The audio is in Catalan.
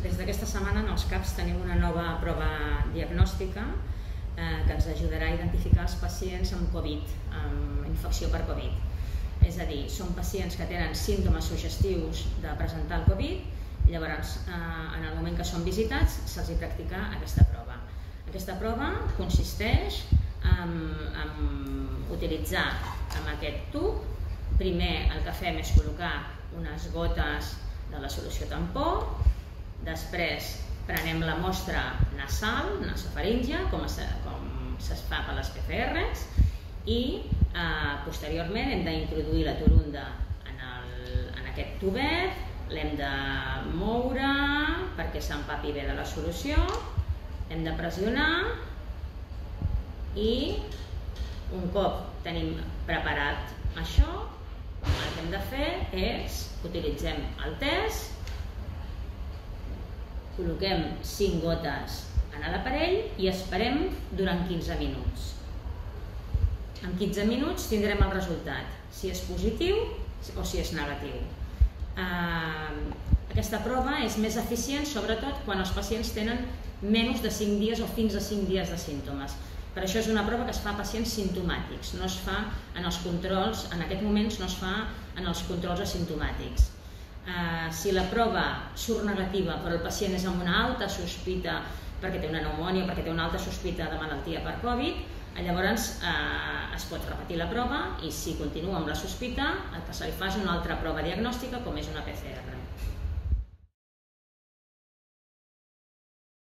Des d'aquesta setmana en els CAPs tenim una nova prova diagnòstica eh, que ens ajudarà a identificar els pacients amb Covid, amb infecció per Covid. És a dir, són pacients que tenen símptomes suggestius de presentar el Covid, llavors eh, en el moment que són visitats se'ls practica aquesta prova. Aquesta prova consisteix en, en utilitzar amb aquest tub, primer el que fem és col·locar unes gotes de la solució tampó, després prenem la mostra nasal, nasofaringia, com es, com es fa per les PCRs, i eh, posteriorment hem d'introduir la turunda en, el, en aquest tubet, l'hem de moure perquè s'empapi bé de la solució, hem de pressionar i un cop tenim preparat això, el que hem de fer és utilitzem el test, col·loquem 5 gotes en l'aparell i esperem durant 15 minuts. En 15 minuts tindrem el resultat, si és positiu o si és negatiu. Eh, aquesta prova és més eficient sobretot quan els pacients tenen menys de 5 dies o fins a 5 dies de símptomes. Per això és una prova que es fa a pacients sintomàtics, no es fa en els controls, en aquest moments no es fa en els controls asimptomàtics. Eh, si la prova surt negativa però el pacient és amb una alta sospita perquè té una pneumònia, perquè té una alta sospita de malaltia per Covid, eh, llavors eh, es pot repetir la prova i si continua amb la sospita el que se li fa és una altra prova diagnòstica com és una PCR.